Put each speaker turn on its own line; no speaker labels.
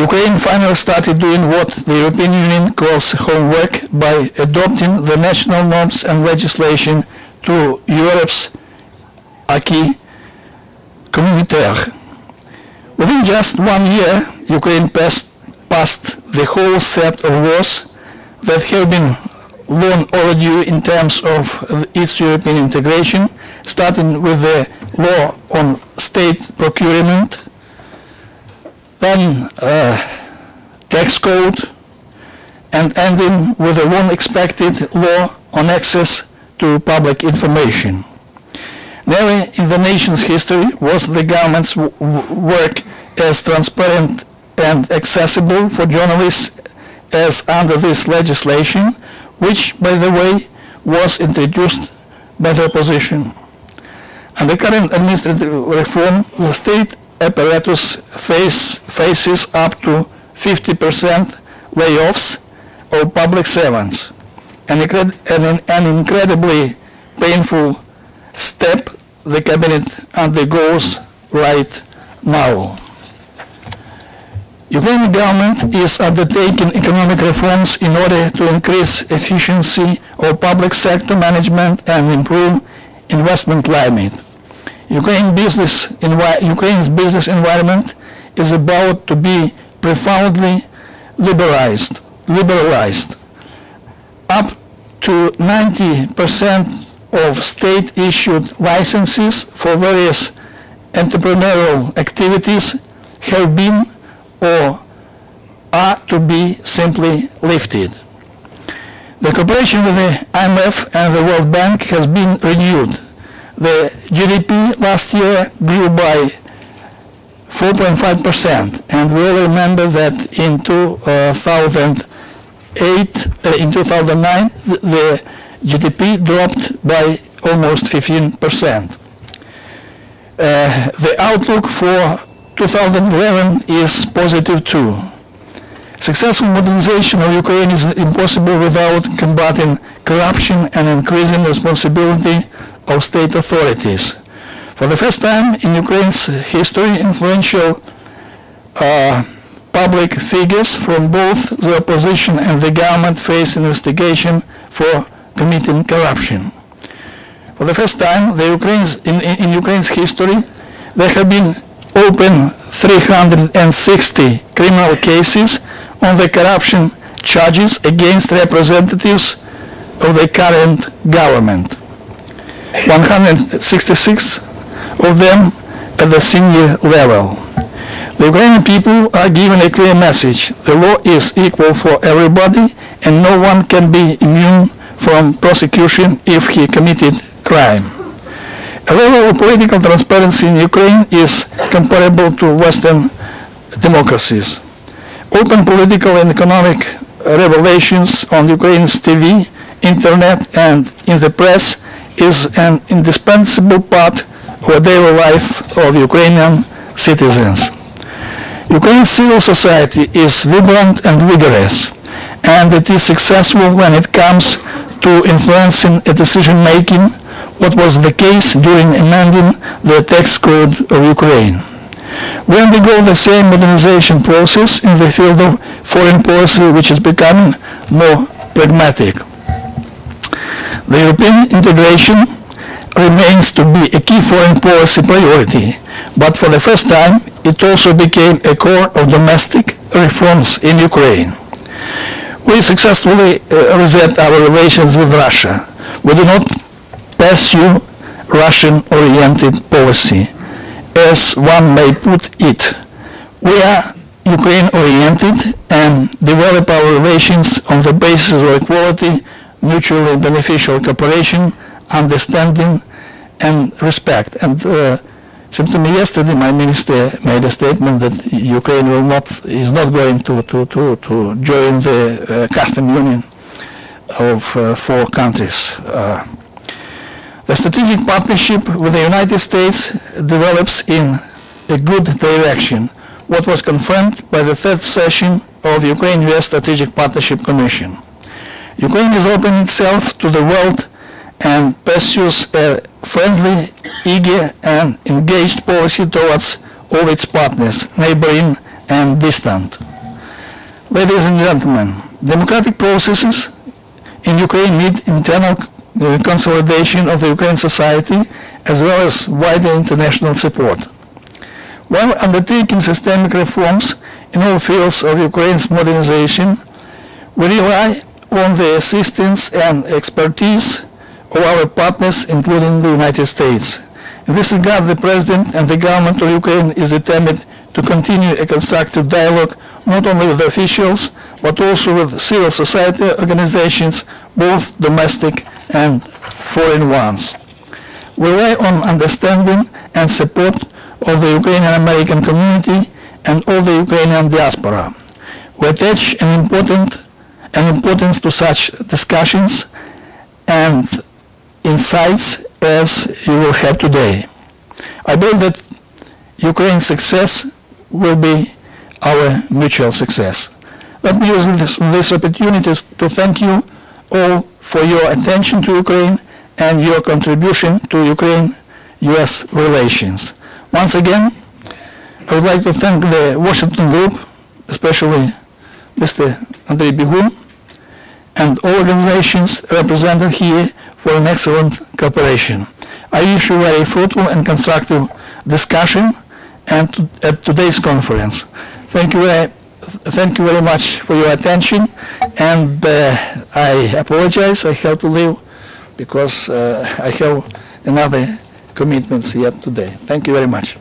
Ukraine finally started doing what the European Union calls homework by adopting the national norms and legislation to Europe's acquis communautaire. Within just one year, Ukraine passed, passed the whole set of laws that have been long overdue in terms of its European integration, starting with the law on state procurement, then uh, tax code, and ending with a one expected law on access to public information. Never in the nation's history was the government's work as transparent and accessible for journalists as under this legislation, which, by the way, was introduced by the opposition. Under current administrative reform, the state apparatus face, faces up to 50% layoffs of public servants, an, an, an incredibly painful step the cabinet undergoes right now. Ukrainian government is undertaking economic reforms in order to increase efficiency of public sector management and improve investment climate. Ukraine business Ukraine's business environment is about to be profoundly liberalized, liberalized. Up to 90% of state-issued licenses for various entrepreneurial activities have been or are to be simply lifted. The cooperation with the IMF and the World Bank has been renewed. The GDP last year grew by 4.5%, and we all remember that in 2008, uh, in 2009, the GDP dropped by almost 15%. Uh, the outlook for 2011 is positive too. Successful modernization of Ukraine is impossible without combating corruption and increasing responsibility of state authorities. For the first time in Ukraine's history, influential uh, public figures from both the opposition and the government face investigation for committing corruption. For the first time, the Ukraine's, in, in, in Ukraine's history, there have been open 360 criminal cases on the corruption charges against representatives of the current government. 166 of them at the senior level. The Ukrainian people are given a clear message. The law is equal for everybody and no one can be immune from prosecution if he committed crime. A level of political transparency in Ukraine is comparable to Western democracies. Open political and economic revelations on Ukraine's TV, internet, and in the press is an indispensable part of the daily life of Ukrainian citizens. Ukraine's civil society is vibrant and vigorous, and it is successful when it comes to influencing a decision making, what was the case during amending the tax code of Ukraine. We undergo the same modernization process in the field of foreign policy, which is becoming more pragmatic. The European integration remains to be a key foreign policy priority, but for the first time, it also became a core of domestic reforms in Ukraine. We successfully uh, reset our relations with Russia. We do not pursue Russian-oriented policy, as one may put it. We are Ukraine-oriented and develop our relations on the basis of equality, mutually beneficial cooperation, understanding, and respect. And uh, it seems to me yesterday my minister made a statement that Ukraine will not is not going to to to, to join the uh, custom union of uh, four countries. Uh, the strategic partnership with the United States develops in a good direction, what was confirmed by the third session of Ukraine-US Strategic Partnership Commission. Ukraine is opening itself to the world and pursues a friendly, eager, and engaged policy towards all its partners, neighboring and distant. Ladies and gentlemen, democratic processes in Ukraine need internal consolidation of the Ukrainian society as well as wider international support. While undertaking systemic reforms in all fields of Ukraine's modernization, we rely on the assistance and expertise of our partners, including the United States. In this regard, the President and the government of Ukraine is determined to continue a constructive dialogue not only with officials, but also with civil society organizations, both domestic and foreign ones. We rely on understanding and support of the Ukrainian American community and all the Ukrainian diaspora. We attach an important an importance to such discussions and insights as you will have today. I believe that Ukraine's success will be our mutual success. Let me use this, this opportunity to thank you all for your attention to Ukraine and your contribution to Ukraine-US relations. Once again, I would like to thank the Washington Group, especially Mr. Andrei Bihun, and all organizations represented here for an excellent cooperation. I wish you a very fruitful and constructive discussion and to, at today's conference. Thank you very, thank you very much for your attention, and uh, I apologize. I have to leave because uh, I have another commitments yet today. Thank you very much.